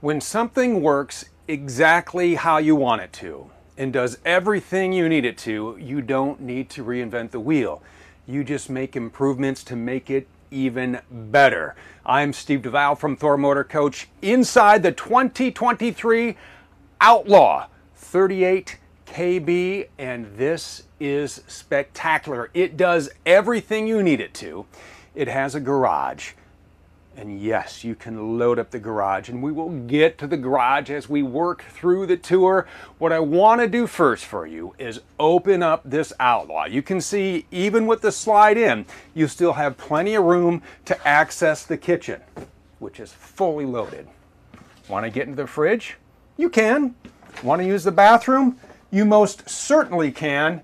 When something works exactly how you want it to and does everything you need it to, you don't need to reinvent the wheel. You just make improvements to make it even better. I'm Steve DeVal from Thor Motor Coach inside the 2023 Outlaw 38 KB, and this is spectacular. It does everything you need it to. It has a garage. And yes, you can load up the garage and we will get to the garage as we work through the tour. What I want to do first for you is open up this Outlaw. You can see even with the slide in, you still have plenty of room to access the kitchen, which is fully loaded. Want to get into the fridge? You can. Want to use the bathroom? You most certainly can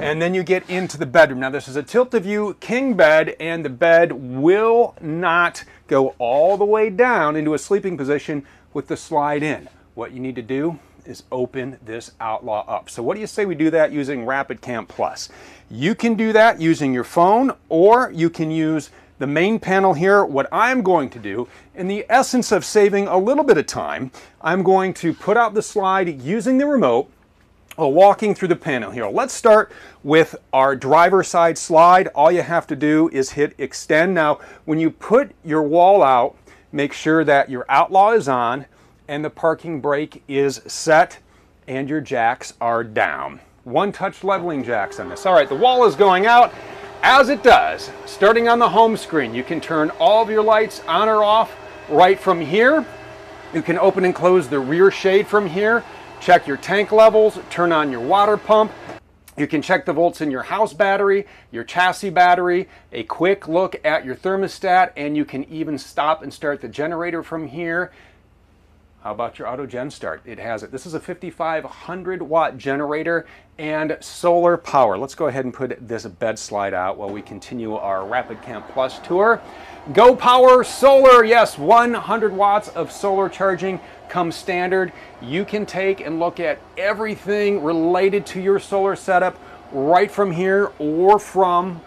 and then you get into the bedroom. Now this is a tilt-a-view king bed and the bed will not go all the way down into a sleeping position with the slide in. What you need to do is open this Outlaw up. So what do you say we do that using Rapid Camp Plus? You can do that using your phone or you can use the main panel here. What I'm going to do, in the essence of saving a little bit of time, I'm going to put out the slide using the remote walking through the panel here. Let's start with our driver side slide. All you have to do is hit extend. Now, when you put your wall out, make sure that your outlaw is on and the parking brake is set and your jacks are down. One touch leveling jacks on this. All right, the wall is going out as it does. Starting on the home screen, you can turn all of your lights on or off right from here. You can open and close the rear shade from here. Check your tank levels, turn on your water pump. You can check the volts in your house battery, your chassis battery, a quick look at your thermostat, and you can even stop and start the generator from here. How about your auto gen start? It has it. This is a 5500 watt generator and solar power. Let's go ahead and put this bed slide out while we continue our Rapid Camp Plus tour. Go Power Solar, yes, 100 watts of solar charging comes standard. You can take and look at everything related to your solar setup right from here or from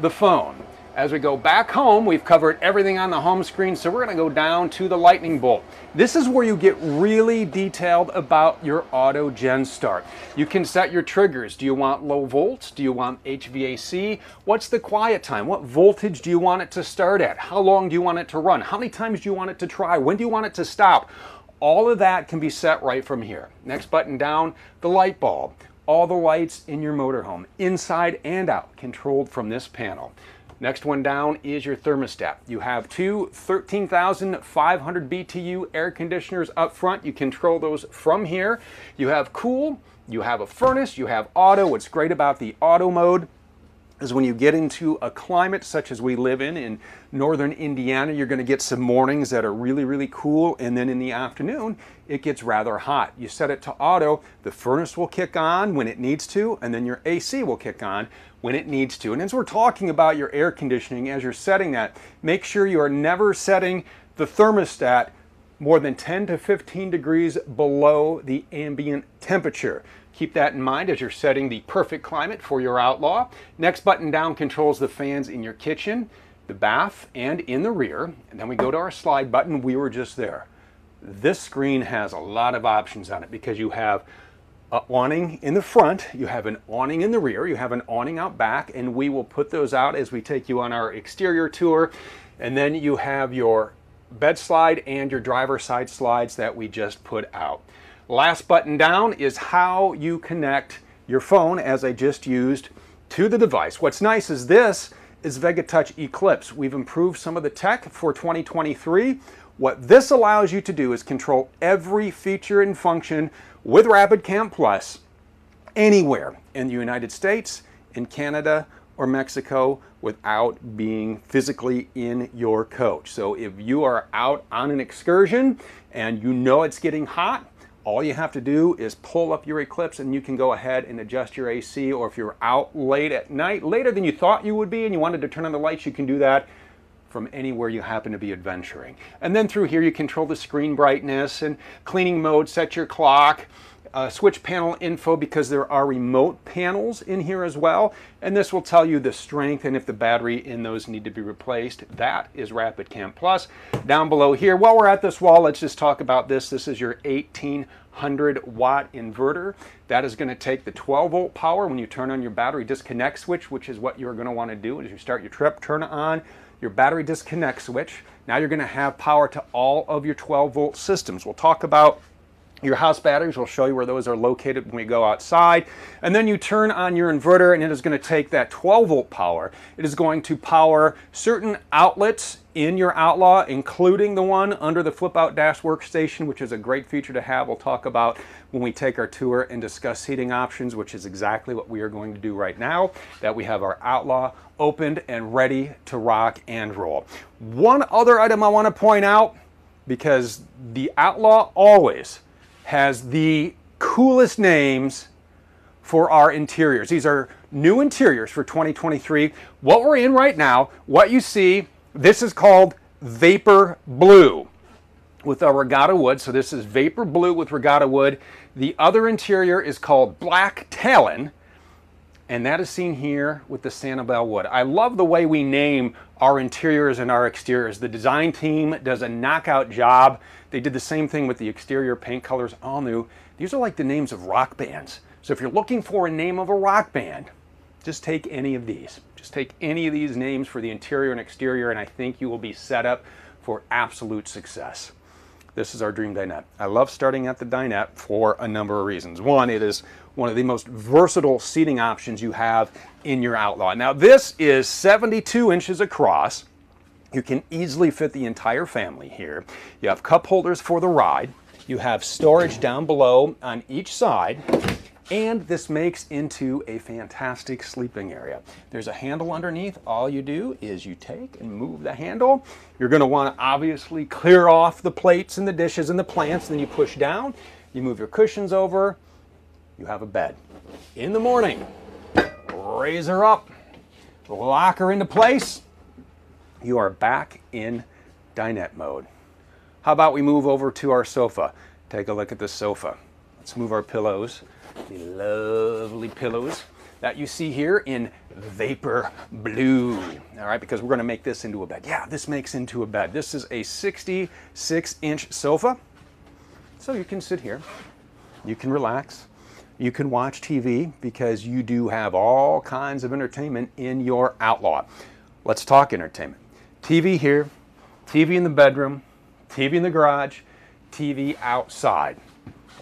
the phone. As we go back home, we've covered everything on the home screen, so we're gonna go down to the lightning bolt. This is where you get really detailed about your auto gen start. You can set your triggers. Do you want low volts? Do you want HVAC? What's the quiet time? What voltage do you want it to start at? How long do you want it to run? How many times do you want it to try? When do you want it to stop? All of that can be set right from here. Next button down, the light bulb. All the lights in your motorhome, inside and out, controlled from this panel. Next one down is your thermostat. You have two 13,500 BTU air conditioners up front. You control those from here. You have cool, you have a furnace, you have auto. What's great about the auto mode is when you get into a climate such as we live in in northern Indiana, you're going to get some mornings that are really, really cool, and then in the afternoon, it gets rather hot. You set it to auto, the furnace will kick on when it needs to, and then your AC will kick on when it needs to. And as we're talking about your air conditioning, as you're setting that, make sure you are never setting the thermostat more than 10 to 15 degrees below the ambient temperature. Keep that in mind as you're setting the perfect climate for your Outlaw. Next button down controls the fans in your kitchen, the bath, and in the rear. And then we go to our slide button. We were just there. This screen has a lot of options on it because you have Uh, awning in the front, you have an awning in the rear, you have an awning out back, and we will put those out as we take you on our exterior tour. And then you have your bed slide and your driver side slides that we just put out. Last button down is how you connect your phone as I just used to the device. What's nice is this is VegaTouch Eclipse. We've improved some of the tech for 2023. What this allows you to do is control every feature and function with Rapid Camp Plus anywhere in the United States, in Canada, or Mexico without being physically in your coach. So if you are out on an excursion and you know it's getting hot, all you have to do is pull up your Eclipse and you can go ahead and adjust your AC or if you're out late at night, later than you thought you would be and you wanted to turn on the lights, you can do that from anywhere you happen to be adventuring. And then through here you control the screen brightness and cleaning mode, set your clock, uh, switch panel info because there are remote panels in here as well. And this will tell you the strength and if the battery in those need to be replaced. That is Rapid Camp Plus. Down below here, while we're at this wall, let's just talk about this. This is your 1800 watt inverter. That is going to take the 12 volt power when you turn on your battery disconnect switch, which is what you're want to do as you start your trip. Turn it on your battery disconnect switch. Now you're going to have power to all of your 12 volt systems. We'll talk about your house batteries, we'll show you where those are located when we go outside. And then you turn on your inverter and it is going to take that 12 volt power. It is going to power certain outlets in your Outlaw, including the one under the flip out dash workstation, which is a great feature to have. We'll talk about when we take our tour and discuss heating options, which is exactly what we are going to do right now, that we have our Outlaw opened and ready to rock and roll. One other item I want to point out, because the Outlaw always has the coolest names for our interiors. These are new interiors for 2023. What we're in right now, what you see, this is called Vapor Blue with a regatta wood. So this is Vapor Blue with regatta wood. The other interior is called Black Talon and that is seen here with the Sanibel wood. I love the way we name our interiors and our exteriors. The design team does a knockout job. They did the same thing with the exterior paint colors, all new. These are like the names of rock bands. So if you're looking for a name of a rock band, just take any of these. Just take any of these names for the interior and exterior, and I think you will be set up for absolute success. This is our dream dinette. I love starting at the dinette for a number of reasons. One, it is one of the most versatile seating options you have in your Outlaw. Now this is 72 inches across. You can easily fit the entire family here. You have cup holders for the ride. You have storage down below on each side and this makes into a fantastic sleeping area. There's a handle underneath. All you do is you take and move the handle. You're going to want to obviously clear off the plates and the dishes and the plants. And then you push down, you move your cushions over, you have a bed. In the morning, raise her up, lock her into place. You are back in dinette mode. How about we move over to our sofa? Take a look at the sofa. Let's move our pillows the lovely pillows that you see here in vapor blue. All right, because we're going to make this into a bed. Yeah, this makes into a bed. This is a 66 inch sofa. So you can sit here, you can relax, you can watch TV because you do have all kinds of entertainment in your Outlaw. Let's talk entertainment. TV here, TV in the bedroom, TV in the garage, TV outside.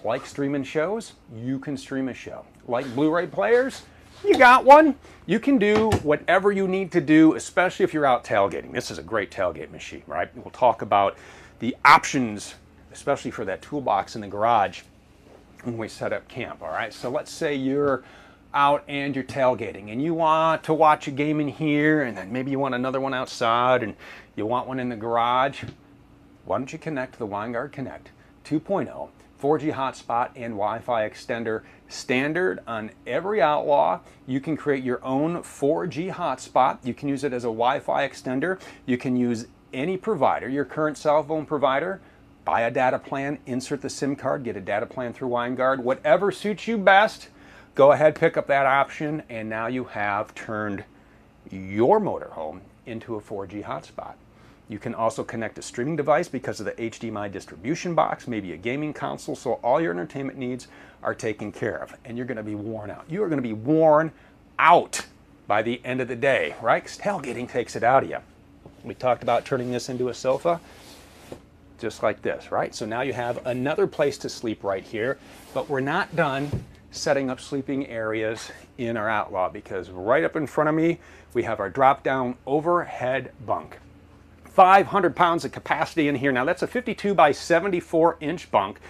Like streaming shows, you can stream a show. Like Blu-ray players, you got one. You can do whatever you need to do, especially if you're out tailgating. This is a great tailgate machine, right? We'll talk about the options, especially for that toolbox in the garage when we set up camp, all right? So let's say you're out and you're tailgating and you want to watch a game in here and then maybe you want another one outside and you want one in the garage. Why don't you connect to the Winegard Connect 2.0 4G hotspot and Wi-Fi extender standard on every Outlaw. You can create your own 4G hotspot. You can use it as a Wi-Fi extender. You can use any provider, your current cell phone provider, buy a data plan, insert the SIM card, get a data plan through Winegard, whatever suits you best. Go ahead, pick up that option, and now you have turned your motorhome into a 4G hotspot. You can also connect a streaming device because of the HDMI distribution box, maybe a gaming console, so all your entertainment needs are taken care of. And you're gonna be worn out. You are gonna be worn out by the end of the day, right? Because tailgating takes it out of you. We talked about turning this into a sofa, just like this, right? So now you have another place to sleep right here, but we're not done setting up sleeping areas in our Outlaw because right up in front of me, we have our drop down overhead bunk. 500 pounds of capacity in here. Now that's a 52 by 74 inch bunk.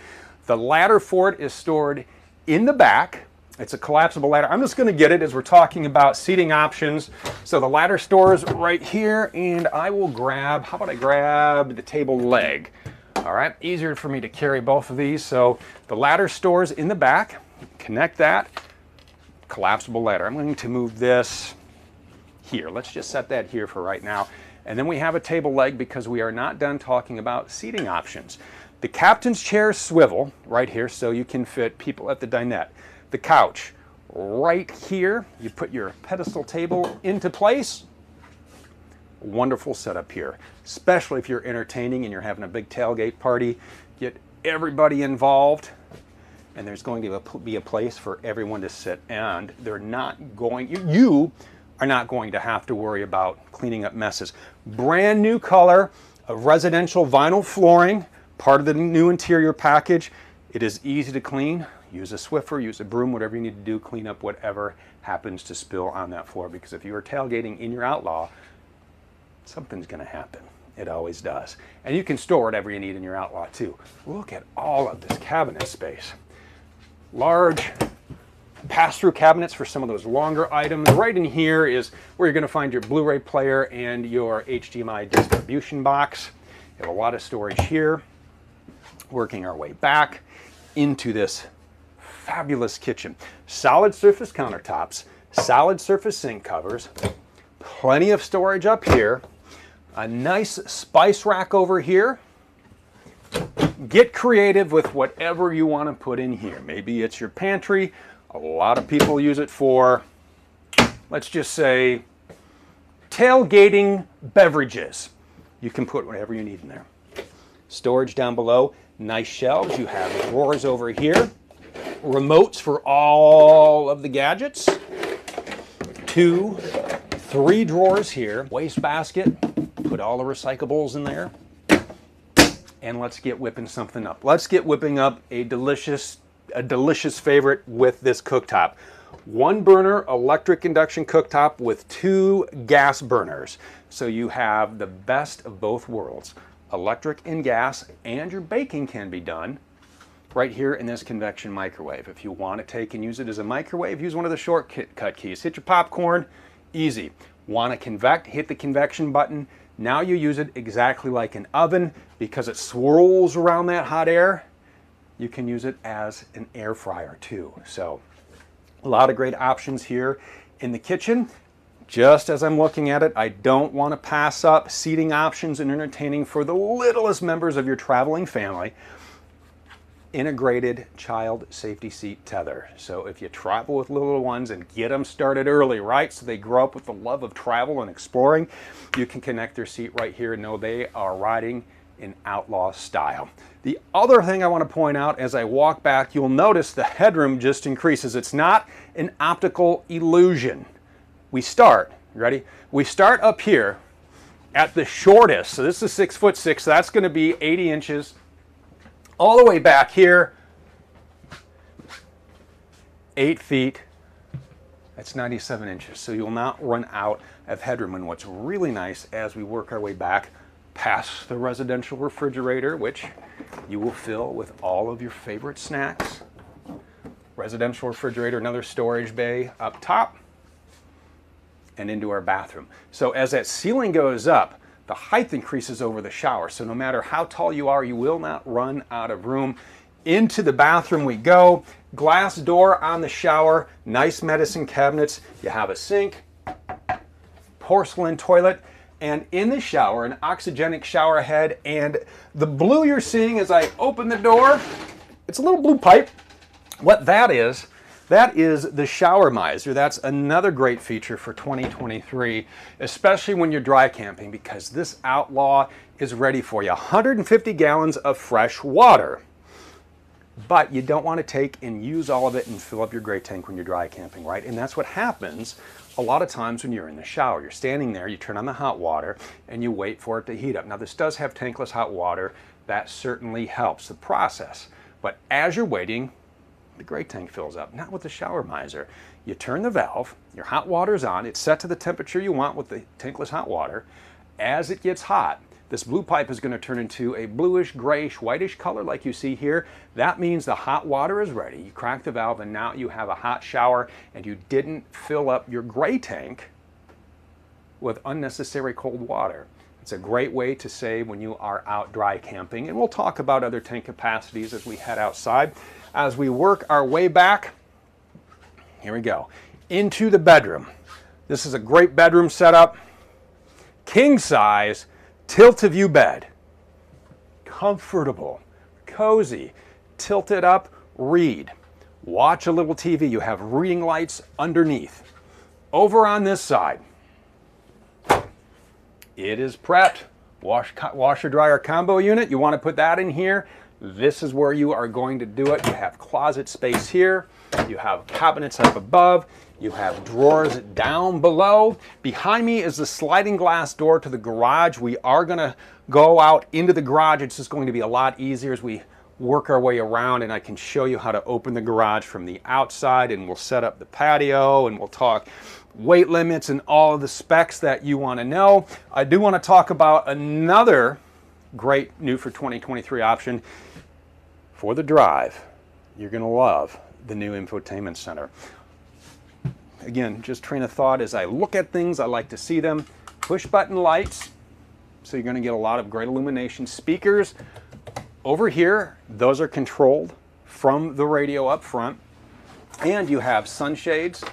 The ladder for it is stored in the back. It's a collapsible ladder. I'm just going to get it as we're talking about seating options. So the ladder stores right here and I will grab, how about I grab the table leg? All right, easier for me to carry both of these. So the ladder stores in the back, connect that, collapsible ladder. I'm going to move this here. Let's just set that here for right now. And then we have a table leg because we are not done talking about seating options. The captain's chair swivel right here so you can fit people at the dinette. The couch right here. You put your pedestal table into place. Wonderful setup here, especially if you're entertaining and you're having a big tailgate party. Get everybody involved and there's going to be a place for everyone to sit and they're not going you, you are not going to have to worry about cleaning up messes brand new color of residential vinyl flooring part of the new interior package it is easy to clean use a swiffer use a broom whatever you need to do clean up whatever happens to spill on that floor because if you are tailgating in your outlaw something's going to happen it always does. And you can store whatever you need in your Outlaw too. Look at all of this cabinet space. Large pass-through cabinets for some of those longer items. Right in here is where you're going to find your Blu-ray player and your HDMI distribution box. You have a lot of storage here. Working our way back into this fabulous kitchen. Solid surface countertops, solid surface sink covers, plenty of storage up here a nice spice rack over here. Get creative with whatever you want to put in here. Maybe it's your pantry. A lot of people use it for, let's just say, tailgating beverages. You can put whatever you need in there. Storage down below, nice shelves. You have drawers over here. Remotes for all of the gadgets. Two, three drawers here. Waste basket, put all the recyclables in there, and let's get whipping something up. Let's get whipping up a delicious, a delicious favorite with this cooktop. One burner electric induction cooktop with two gas burners. So you have the best of both worlds, electric and gas, and your baking can be done right here in this convection microwave. If you want to take and use it as a microwave, use one of the shortcut cut keys. Hit your popcorn, easy. Want to convect, hit the convection button, now you use it exactly like an oven because it swirls around that hot air. You can use it as an air fryer too. So a lot of great options here in the kitchen. Just as I'm looking at it, I don't want to pass up seating options and entertaining for the littlest members of your traveling family integrated child safety seat tether. So if you travel with little ones and get them started early, right, so they grow up with the love of travel and exploring, you can connect their seat right here and know they are riding in outlaw style. The other thing I want to point out as I walk back, you'll notice the headroom just increases. It's not an optical illusion. We start, ready? We start up here at the shortest. So this is six foot six. So that's going to be 80 inches all the way back here, eight feet, that's 97 inches. So you'll not run out of headroom. And what's really nice as we work our way back past the residential refrigerator, which you will fill with all of your favorite snacks. Residential refrigerator, another storage bay up top and into our bathroom. So as that ceiling goes up, the height increases over the shower. So no matter how tall you are, you will not run out of room. Into the bathroom we go. Glass door on the shower, nice medicine cabinets. You have a sink, porcelain toilet, and in the shower, an oxygenic shower head. And the blue you're seeing as I open the door, it's a little blue pipe. What that is, that is the shower miser. That's another great feature for 2023, especially when you're dry camping because this Outlaw is ready for you. 150 gallons of fresh water. But you don't want to take and use all of it and fill up your gray tank when you're dry camping, right? And that's what happens a lot of times when you're in the shower. You're standing there, you turn on the hot water, and you wait for it to heat up. Now, this does have tankless hot water. That certainly helps the process. But as you're waiting, the gray tank fills up, not with the shower miser. You turn the valve, your hot water's on, it's set to the temperature you want with the tankless hot water. As it gets hot, this blue pipe is going to turn into a bluish, grayish, whitish color like you see here. That means the hot water is ready. You crack the valve and now you have a hot shower and you didn't fill up your gray tank with unnecessary cold water. It's a great way to save when you are out dry camping. And we'll talk about other tank capacities as we head outside as we work our way back, here we go, into the bedroom. This is a great bedroom setup. King size, tilt-a-view bed. Comfortable, cozy. Tilt it up, read. Watch a little TV. You have reading lights underneath. Over on this side, it is prepped. Wash, washer dryer combo unit. You want to put that in here. This is where you are going to do it. You have closet space here. You have cabinets up above. You have drawers down below. Behind me is the sliding glass door to the garage. We are going to go out into the garage. It's just going to be a lot easier as we work our way around and I can show you how to open the garage from the outside and we'll set up the patio and we'll talk weight limits and all of the specs that you want to know. I do want to talk about another great new for 2023 option for the drive. You're going to love the new infotainment center again, just train of thought as I look at things, I like to see them. Push button lights, so you're gonna get a lot of great illumination. Speakers, over here, those are controlled from the radio up front. And you have sunshades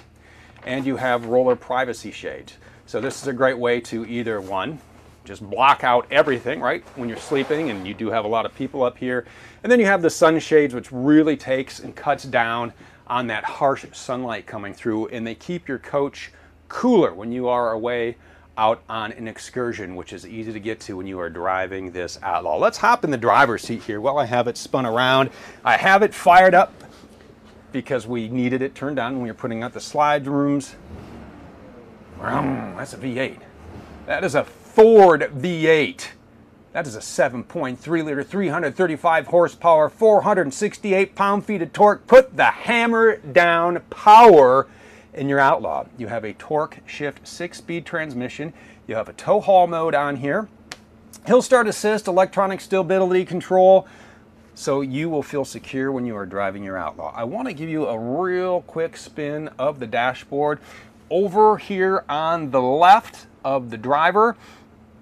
and you have roller privacy shades. So this is a great way to either one, just block out everything, right, when you're sleeping, and you do have a lot of people up here. And then you have the sunshades, which really takes and cuts down on that harsh sunlight coming through and they keep your coach cooler when you are away out on an excursion, which is easy to get to when you are driving this Outlaw. Let's hop in the driver's seat here while I have it spun around. I have it fired up because we needed it turned on when we were putting out the slide rooms. That's a V8. That is a Ford V8. That is a 7.3 liter, 335 horsepower, 468 pound feet of torque. Put the hammer down power in your Outlaw. You have a TorqShift six speed transmission. You have a tow haul mode on here. Hill start assist, electronic stability control. So you will feel secure when you are driving your Outlaw. I want to give you a real quick spin of the dashboard. Over here on the left of the driver,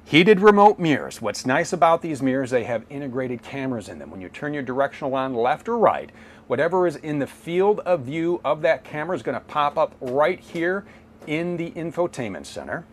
Heated remote mirrors. What's nice about these mirrors, they have integrated cameras in them. When you turn your directional on left or right, whatever is in the field of view of that camera is going to pop up right here in the infotainment center.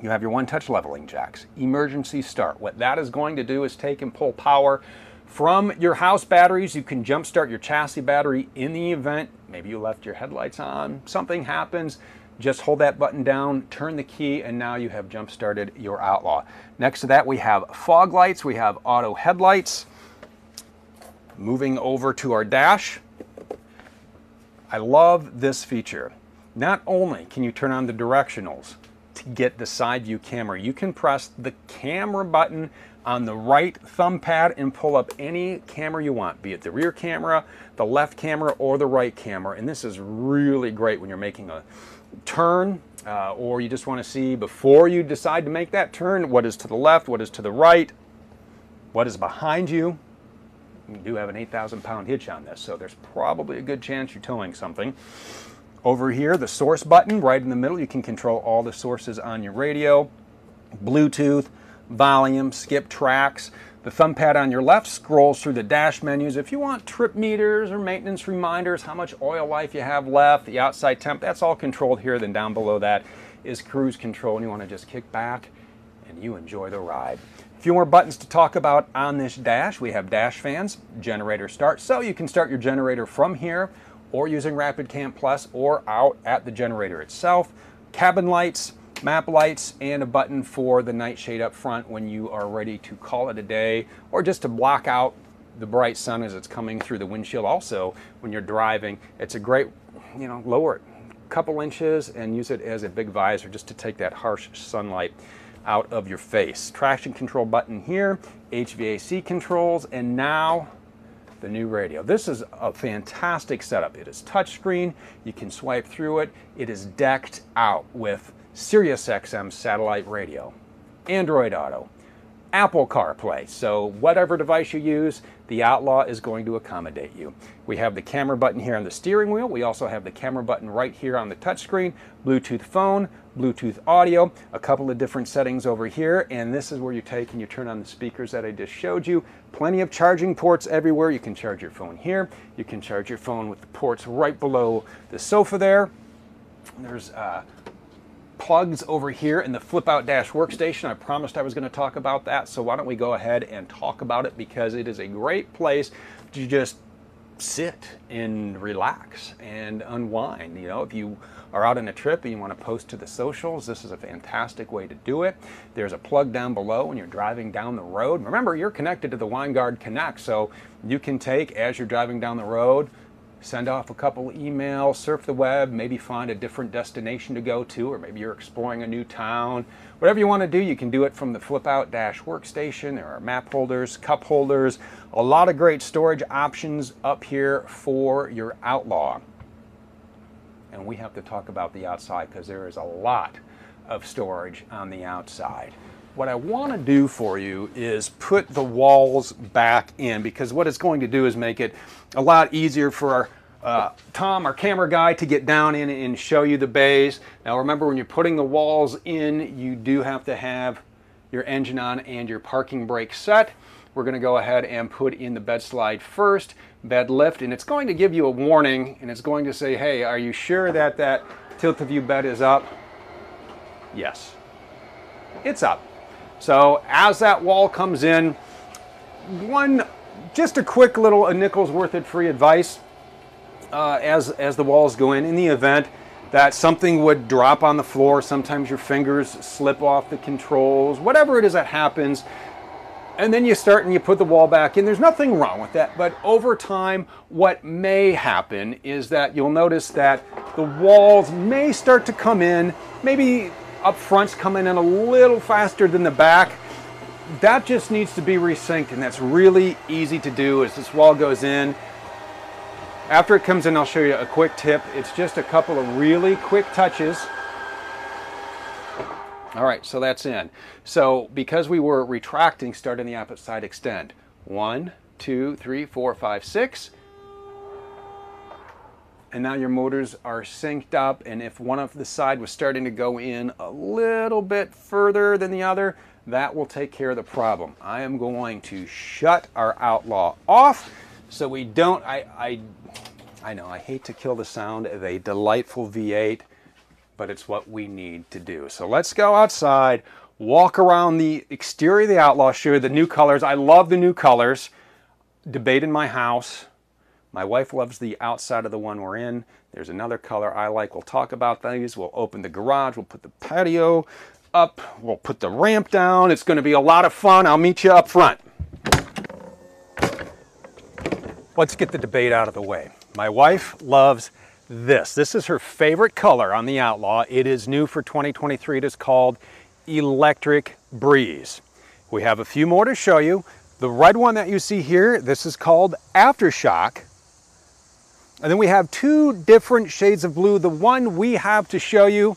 You have your one-touch leveling jacks, emergency start. What that is going to do is take and pull power from your house batteries. You can jumpstart your chassis battery in the event. Maybe you left your headlights on, something happens just hold that button down, turn the key, and now you have jump started your Outlaw. Next to that, we have fog lights, we have auto headlights. Moving over to our dash, I love this feature. Not only can you turn on the directionals to get the side view camera, you can press the camera button on the right thumb pad and pull up any camera you want, be it the rear camera, the left camera, or the right camera. And this is really great when you're making a turn uh, or you just want to see before you decide to make that turn what is to the left, what is to the right, what is behind you. You do have an 8,000 pound hitch on this, so there's probably a good chance you're towing something. Over here, the source button right in the middle, you can control all the sources on your radio. Bluetooth, volume, skip tracks. The thumb pad on your left scrolls through the dash menus. If you want trip meters or maintenance reminders, how much oil life you have left, the outside temp, that's all controlled here. Then down below that is cruise control and you want to just kick back and you enjoy the ride. A few more buttons to talk about on this dash. We have dash fans, generator start. So you can start your generator from here or using Rapid Camp Plus or out at the generator itself. Cabin lights, map lights, and a button for the nightshade up front when you are ready to call it a day or just to block out the bright sun as it's coming through the windshield. Also, when you're driving, it's a great, you know, lower it a couple inches and use it as a big visor just to take that harsh sunlight out of your face. Traction control button here, HVAC controls, and now the new radio. This is a fantastic setup. It is touchscreen, you can swipe through it. It is decked out with SiriusXM satellite radio, Android Auto, Apple CarPlay. So whatever device you use, the Outlaw is going to accommodate you. We have the camera button here on the steering wheel. We also have the camera button right here on the touchscreen, Bluetooth phone, Bluetooth audio, a couple of different settings over here, and this is where you take and you turn on the speakers that I just showed you. Plenty of charging ports everywhere. You can charge your phone here. You can charge your phone with the ports right below the sofa there. There's uh, plugs over here in the flip out dash workstation. I promised I was going to talk about that, so why don't we go ahead and talk about it because it is a great place to just sit and relax and unwind. You know, if you are out on a trip and you want to post to the socials, this is a fantastic way to do it. There's a plug down below when you're driving down the road. Remember, you're connected to the Winegard Connect, so you can take, as you're driving down the road, send off a couple emails, surf the web, maybe find a different destination to go to, or maybe you're exploring a new town. Whatever you want to do, you can do it from the flip out dash workstation. There are map holders, cup holders, a lot of great storage options up here for your Outlaw. And we have to talk about the outside because there is a lot of storage on the outside. What I want to do for you is put the walls back in because what it's going to do is make it a lot easier for our uh, Tom, our camera guy, to get down in and show you the bays. Now remember when you're putting the walls in, you do have to have your engine on and your parking brake set. We're going to go ahead and put in the bed slide first, bed lift, and it's going to give you a warning and it's going to say, hey, are you sure that that tilt-a-view bed is up? Yes, it's up. So as that wall comes in, one, just a quick little a nickel's worth of free advice uh, as, as the walls go in, in the event that something would drop on the floor, sometimes your fingers slip off the controls, whatever it is that happens, and then you start and you put the wall back in. There's nothing wrong with that, but over time, what may happen is that you'll notice that the walls may start to come in, maybe up front's coming in a little faster than the back. That just needs to be resynced and that's really easy to do as this wall goes in. After it comes in, I'll show you a quick tip. It's just a couple of really quick touches. All right, so that's in. So because we were retracting, starting the opposite side extend. One, two, three, four, five, six and now your motors are synced up and if one of the side was starting to go in a little bit further than the other that will take care of the problem I am going to shut our outlaw off so we don't I I, I know I hate to kill the sound of a delightful V8 but it's what we need to do so let's go outside walk around the exterior of the outlaw show the new colors I love the new colors debate in my house my wife loves the outside of the one we're in. There's another color I like. We'll talk about these. We'll open the garage. We'll put the patio up. We'll put the ramp down. It's going to be a lot of fun. I'll meet you up front. Let's get the debate out of the way. My wife loves this. This is her favorite color on the Outlaw. It is new for 2023. It is called Electric Breeze. We have a few more to show you. The red one that you see here, this is called Aftershock. And then we have two different shades of blue. The one we have to show you,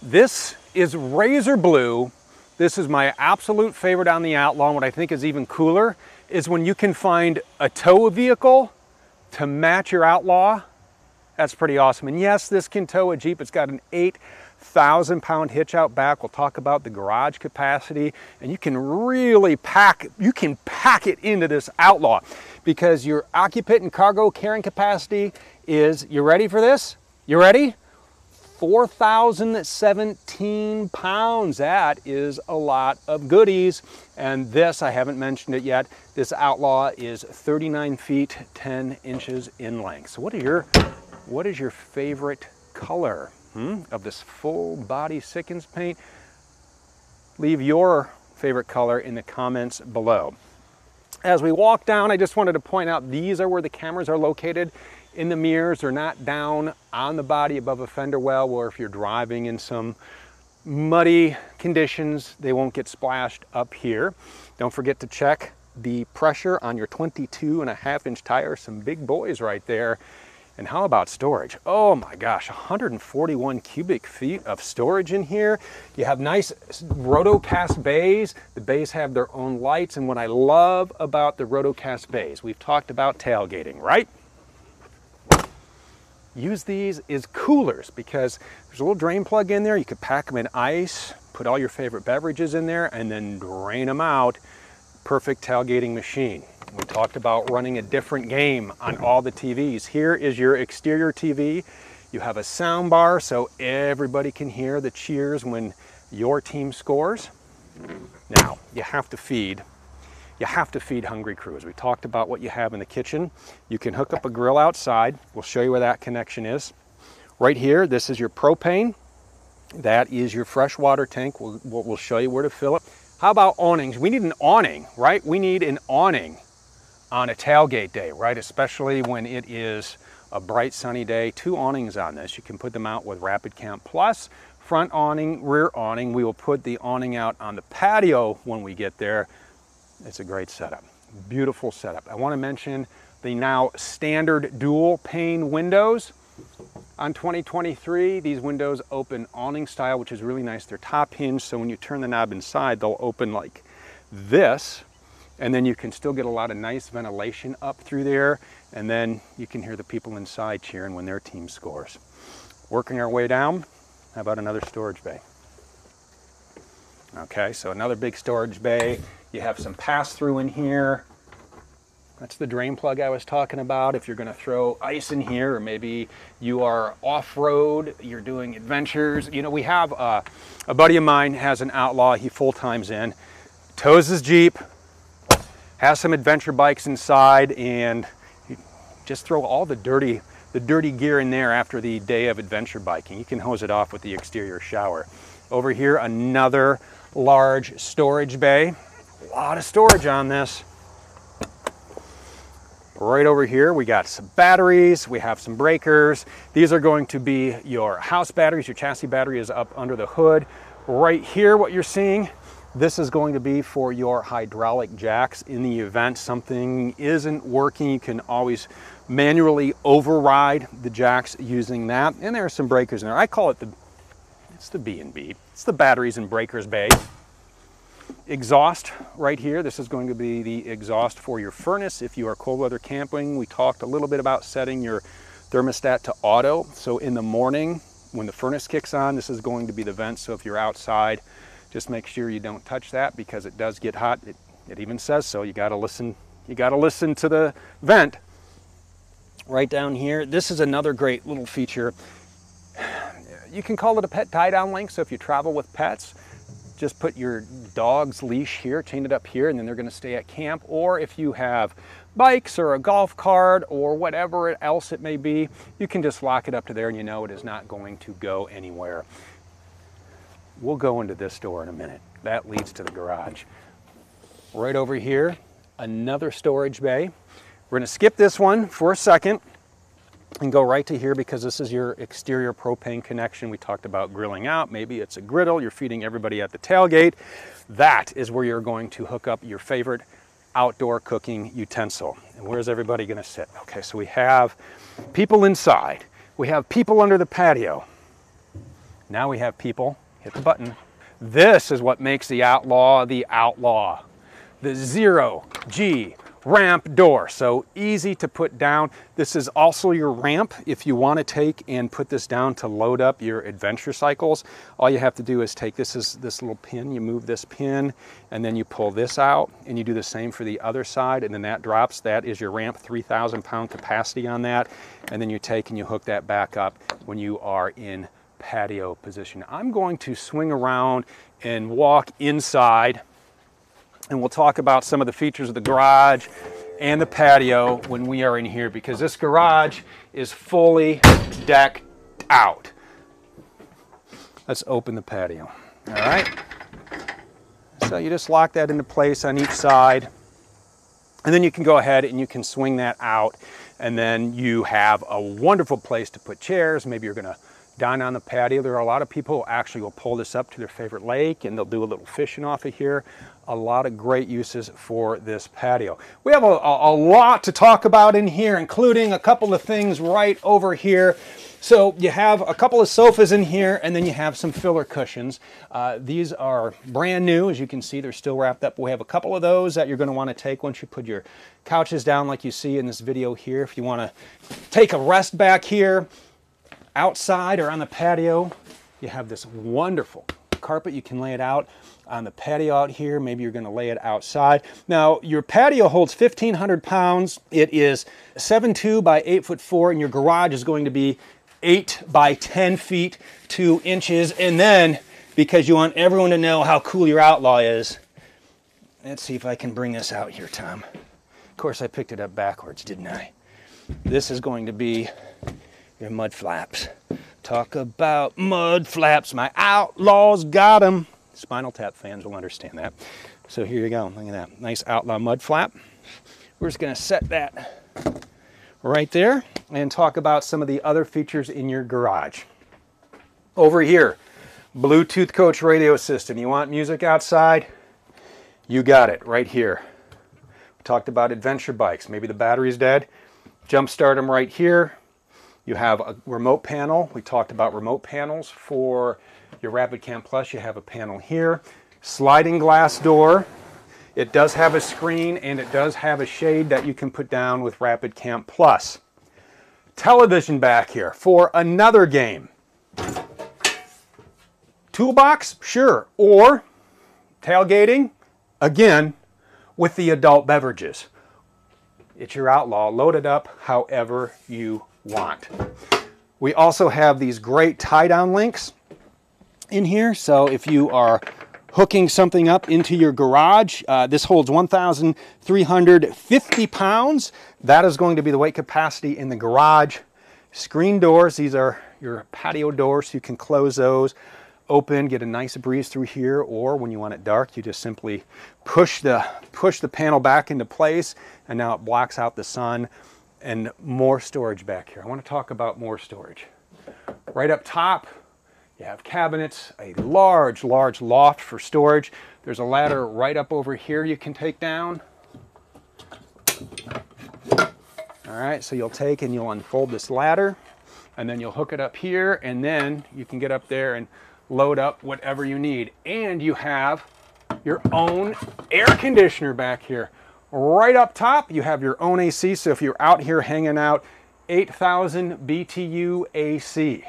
this is Razor Blue. This is my absolute favorite on the Outlaw. What I think is even cooler is when you can find a tow vehicle to match your Outlaw. That's pretty awesome. And yes, this can tow a Jeep. It's got an 8,000 pound hitch out back. We'll talk about the garage capacity. And you can really pack, you can pack it into this Outlaw because your occupant and cargo carrying capacity is, you ready for this? You ready? 4,017 pounds. That is a lot of goodies. And this, I haven't mentioned it yet, this Outlaw is 39 feet, 10 inches in length. So what are your, what is your favorite color hmm, of this full body Sikkens paint? Leave your favorite color in the comments below. As we walk down, I just wanted to point out these are where the cameras are located in the mirrors. They're not down on the body above a fender well where if you're driving in some muddy conditions, they won't get splashed up here. Don't forget to check the pressure on your 22 and a half inch tire. Some big boys right there. And how about storage? Oh my gosh, 141 cubic feet of storage in here. You have nice rotocast bays. The bays have their own lights. And what I love about the rotocast bays, we've talked about tailgating, right? Use these as coolers because there's a little drain plug in there. You could pack them in ice, put all your favorite beverages in there, and then drain them out. Perfect tailgating machine. We talked about running a different game on all the TVs. Here is your exterior TV. You have a sound bar so everybody can hear the cheers when your team scores. Now, you have to feed. You have to feed hungry crews. We talked about what you have in the kitchen. You can hook up a grill outside. We'll show you where that connection is. Right here, this is your propane. That is your freshwater tank. We'll, we'll show you where to fill it. How about awnings? We need an awning, right? We need an awning on a tailgate day, right? Especially when it is a bright sunny day. Two awnings on this. You can put them out with Rapid Camp Plus. Front awning, rear awning. We will put the awning out on the patio when we get there. It's a great setup. Beautiful setup. I want to mention the now standard dual pane windows. On 2023, these windows open awning style, which is really nice. They're top hinged, so when you turn the knob inside, they'll open like this. And then you can still get a lot of nice ventilation up through there. And then you can hear the people inside cheering when their team scores. Working our way down, how about another storage bay? Okay, so another big storage bay. You have some pass through in here. That's the drain plug I was talking about. If you're going to throw ice in here, or maybe you are off-road, you're doing adventures. You know, we have uh, a buddy of mine has an Outlaw. He full times in, tows his Jeep, has some adventure bikes inside, and just throw all the dirty the dirty gear in there after the day of adventure biking. You can hose it off with the exterior shower. Over here, another large storage bay. A lot of storage on this. Right over here, we got some batteries, we have some breakers. These are going to be your house batteries. Your chassis battery is up under the hood. Right here, what you're seeing, this is going to be for your hydraulic jacks. In the event something isn't working, you can always manually override the jacks using that. And there are some breakers in there. I call it the, it's the B&B. It's the batteries and breakers bay exhaust right here. This is going to be the exhaust for your furnace. If you are cold weather camping, we talked a little bit about setting your thermostat to auto. So in the morning, when the furnace kicks on, this is going to be the vent. So if you're outside, just make sure you don't touch that because it does get hot. It, it even says so. You got to listen. You got to listen to the vent. Right down here, this is another great little feature. You can call it a pet tie down link. So if you travel with pets, just put your dog's leash here, chain it up here, and then they're gonna stay at camp. Or if you have bikes or a golf cart or whatever else it may be, you can just lock it up to there and you know it is not going to go anywhere. We'll go into this door in a minute. That leads to the garage. Right over here, another storage bay. We're gonna skip this one for a second and go right to here because this is your exterior propane connection. We talked about grilling out. Maybe it's a griddle. You're feeding everybody at the tailgate. That is where you're going to hook up your favorite outdoor cooking utensil. And where's everybody going to sit? Okay, so we have people inside. We have people under the patio. Now we have people, hit the button. This is what makes the outlaw the outlaw. The zero G ramp door. So easy to put down. This is also your ramp if you want to take and put this down to load up your adventure cycles. All you have to do is take this is this little pin, you move this pin and then you pull this out and you do the same for the other side and then that drops. That is your ramp, 3,000 pound capacity on that. And then you take and you hook that back up when you are in patio position. I'm going to swing around and walk inside and we'll talk about some of the features of the garage and the patio when we are in here because this garage is fully decked out. Let's open the patio. All right. So you just lock that into place on each side. And then you can go ahead and you can swing that out. And then you have a wonderful place to put chairs. Maybe you're going to dine on the patio. There are a lot of people who actually will pull this up to their favorite lake and they'll do a little fishing off of here a lot of great uses for this patio. We have a, a, a, lot to talk about in here, including a couple of things right over here. So you have a couple of sofas in here, and then you have some filler cushions. Uh, these are brand new. As you can see, they're still wrapped up. We have a couple of those that you're going to want to take once you put your couches down like you see in this video here. If you want to take a rest back here, outside or on the patio, you have this wonderful carpet. You can lay it out on the patio out here. Maybe you're going to lay it outside. Now, your patio holds 1,500 pounds. It is 7'2 by 8 foot 4, and your garage is going to be 8 by 10 feet 2 inches. And then, because you want everyone to know how cool your Outlaw is, let's see if I can bring this out here, Tom. Of course, I picked it up backwards, didn't I? This is going to be your mud flaps. Talk about mud flaps. My Outlaw's got them. Spinal Tap fans will understand that. So here you go. Look at that. Nice Outlaw mud flap. We're just going to set that right there and talk about some of the other features in your garage. Over here, Bluetooth coach radio system. You want music outside? You got it right here. We talked about adventure bikes. Maybe the battery's dead. Jump start them right here. You have a remote panel. We talked about remote panels for your Rapid Camp Plus. You have a panel here. Sliding glass door. It does have a screen and it does have a shade that you can put down with Rapid Camp Plus. Television back here for another game. Toolbox, sure. Or tailgating, again, with the adult beverages. It's your outlaw. Load it up however you want. We also have these great tie-down links in here. So if you are hooking something up into your garage. Uh, this holds 1,350 pounds. That is going to be the weight capacity in the garage. Screen doors, these are your patio doors. You can close those, open, get a nice breeze through here, or when you want it dark, you just simply push the, push the panel back into place, and now it blocks out the sun and more storage back here. I want to talk about more storage. Right up top, you have cabinets, a large, large loft for storage. There's a ladder right up over here you can take down. All right, so you'll take and you'll unfold this ladder and then you'll hook it up here and then you can get up there and load up whatever you need. And you have your own air conditioner back here. Right up top, you have your own AC. So if you're out here hanging out, 8,000 BTU AC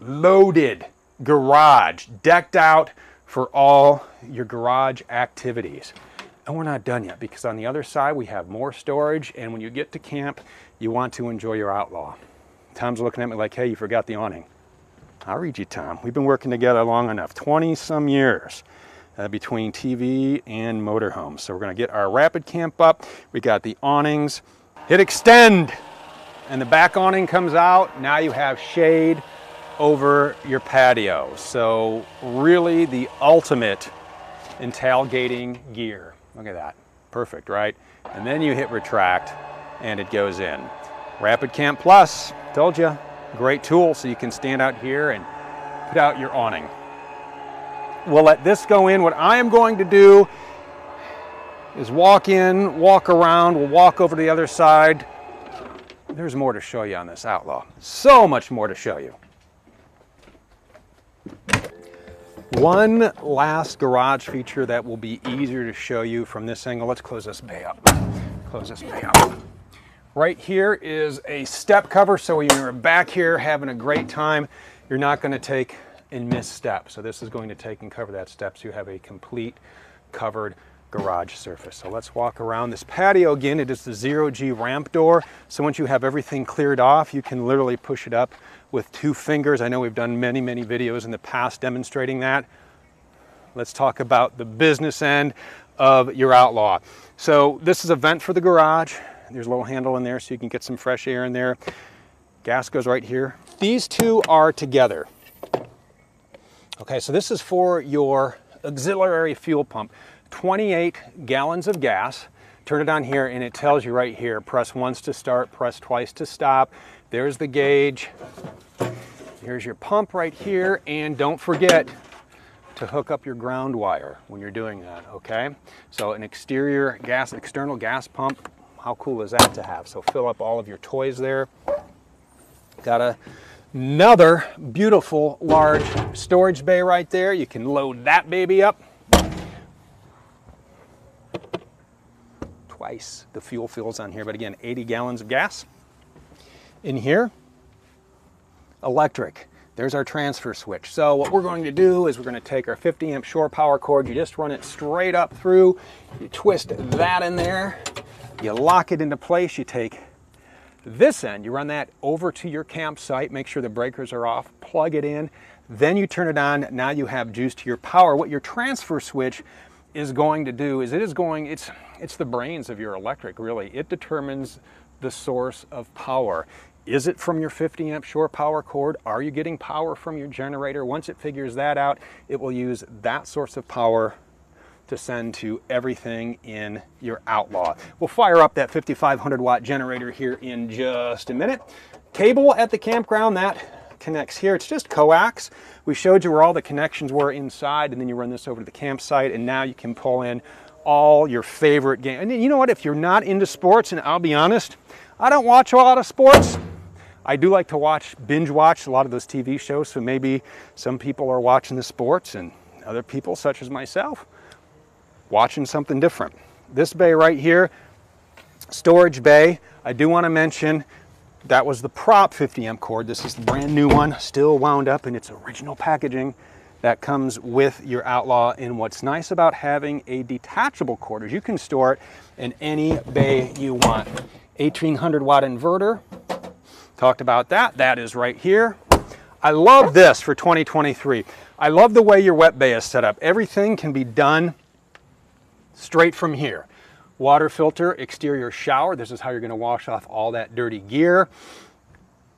loaded garage, decked out for all your garage activities. And we're not done yet because on the other side we have more storage and when you get to camp, you want to enjoy your Outlaw. Tom's looking at me like, hey, you forgot the awning. I'll read you, Tom. We've been working together long enough, 20 some years uh, between TV and motorhomes. So we're gonna get our rapid camp up. We got the awnings. Hit extend and the back awning comes out. Now you have shade over your patio. So really the ultimate in tailgating gear. Look at that, perfect, right? And then you hit retract and it goes in. Rapid Camp Plus, told you, great tool so you can stand out here and put out your awning. We'll let this go in. What I am going to do is walk in, walk around, we'll walk over to the other side. There's more to show you on this Outlaw. So much more to show you. One last garage feature that will be easier to show you from this angle. Let's close this bay up. Close this bay up. Right here is a step cover, so when you're back here having a great time, you're not going to take and miss steps. So this is going to take and cover that step so you have a complete covered garage surface. So let's walk around this patio again. It is the zero G ramp door. So once you have everything cleared off, you can literally push it up with two fingers. I know we've done many, many videos in the past demonstrating that. Let's talk about the business end of your Outlaw. So this is a vent for the garage. There's a little handle in there so you can get some fresh air in there. Gas goes right here. These two are together. Okay, so this is for your auxiliary fuel pump. 28 gallons of gas. Turn it on here and it tells you right here, press once to start, press twice to stop. There's the gauge. Here's your pump right here. And don't forget to hook up your ground wire when you're doing that, okay? So an exterior gas, external gas pump, how cool is that to have? So fill up all of your toys there. Got a, another beautiful large storage bay right there. You can load that baby up. twice the fuel fills on here, but again, 80 gallons of gas. In here, electric. There's our transfer switch. So what we're going to do is we're going to take our 50 amp shore power cord, you just run it straight up through, you twist that in there, you lock it into place, you take This end, you run that over to your campsite, make sure the breakers are off, plug it in, then you turn it on. Now you have juice to your power. What your transfer switch is going to do is it is going, it's, it's the brains of your electric really. It determines the source of power. Is it from your 50 amp shore power cord? Are you getting power from your generator? Once it figures that out, it will use that source of power to send to everything in your Outlaw. We'll fire up that 5500 watt generator here in just a minute. Cable at the campground, that connects here. It's just coax. We showed you where all the connections were inside and then you run this over to the campsite and now you can pull in all your favorite games. And you know what, if you're not into sports, and I'll be honest, I don't watch a lot of sports. I do like to watch, binge watch a lot of those TV shows, so maybe some people are watching the sports and other people, such as myself, watching something different. This bay right here, storage bay, I do want to mention that was the prop 50 amp cord. This is the brand new one, still wound up in its original packaging that comes with your Outlaw. And what's nice about having a detachable cord is you can store it in any bay you want. 1800 watt inverter, talked about that. That is right here. I love this for 2023. I love the way your wet bay is set up. Everything can be done straight from here. Water filter, exterior shower. This is how you're gonna wash off all that dirty gear.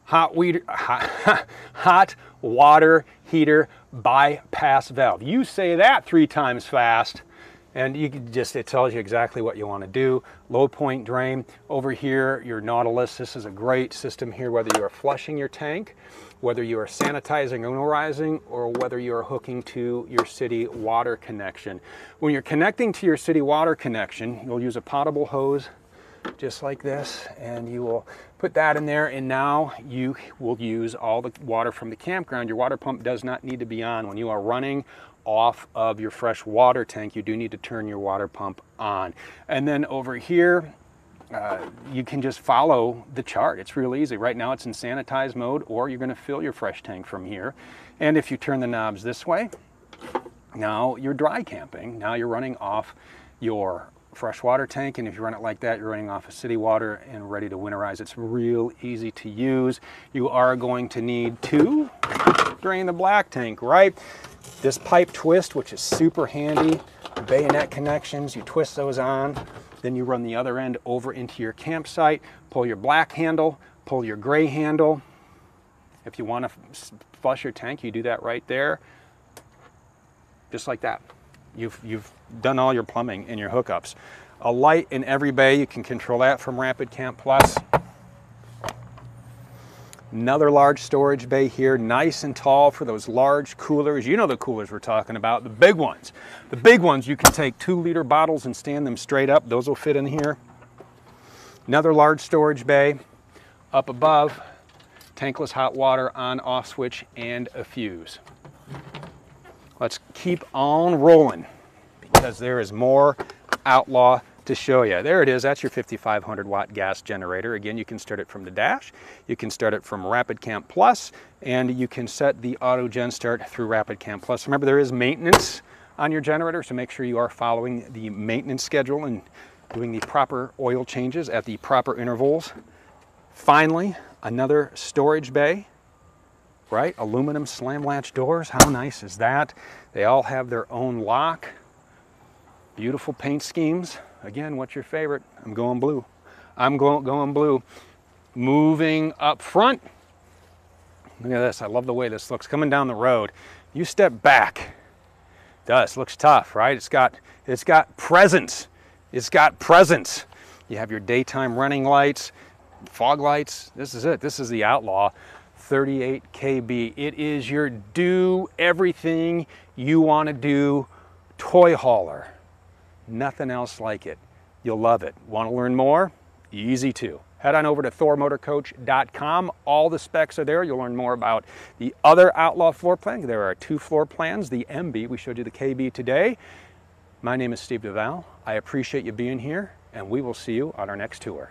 Hot, weed, hot, hot water heater bypass valve. You say that three times fast and you can just, it tells you exactly what you want to do. Low point drain. Over here, your Nautilus. This is a great system here, whether you are flushing your tank, whether you are sanitizing or odorizing, or whether you are hooking to your city water connection. When you're connecting to your city water connection, you'll use a potable hose just like this, and you will put that in there, and now you will use all the water from the campground. Your water pump does not need to be on. When you are running off of your fresh water tank, you do need to turn your water pump on. And then over here, uh, you can just follow the chart. It's real easy. Right now it's in sanitize mode or you're gonna fill your fresh tank from here. And if you turn the knobs this way, now you're dry camping. Now you're running off your freshwater tank and if you run it like that you're running off of city water and ready to winterize it's real easy to use you are going to need to drain the black tank right this pipe twist which is super handy bayonet connections you twist those on then you run the other end over into your campsite pull your black handle pull your gray handle if you want to flush your tank you do that right there just like that You've, you've done all your plumbing and your hookups. A light in every bay, you can control that from Rapid Camp Plus. Another large storage bay here, nice and tall for those large coolers. You know the coolers we're talking about, the big ones. The big ones, you can take two liter bottles and stand them straight up. Those will fit in here. Another large storage bay. Up above, tankless hot water on off switch and a fuse. Let's keep on rolling because there is more Outlaw to show you. There it is, that's your 5500 watt gas generator. Again, you can start it from the dash, you can start it from Rapid Camp Plus, and you can set the auto gen start through Rapid Camp Plus. Remember, there is maintenance on your generator, so make sure you are following the maintenance schedule and doing the proper oil changes at the proper intervals. Finally, another storage bay right? Aluminum slam latch doors, how nice is that? They all have their own lock. Beautiful paint schemes. Again, what's your favorite? I'm going blue. I'm going, going blue. Moving up front. Look at this, I love the way this looks. Coming down the road, you step back. Does, looks tough, right? It's got, it's got presence. It's got presence. You have your daytime running lights, fog lights. This is it, this is the Outlaw. 38 KB. It is your do everything you want to do toy hauler. Nothing else like it. You'll love it. Want to learn more? Easy to. Head on over to thormotorcoach.com. All the specs are there. You'll learn more about the other Outlaw floor plan. There are two floor plans, the MB. We showed you the KB today. My name is Steve DeVal. I appreciate you being here, and we will see you on our next tour.